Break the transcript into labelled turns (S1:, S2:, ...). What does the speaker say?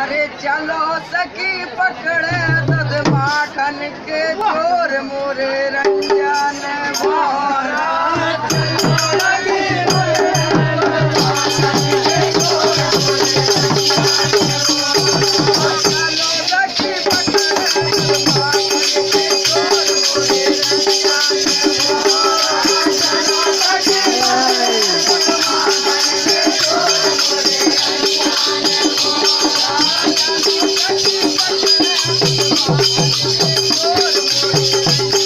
S1: अरे चलो सखी पकड़े I'm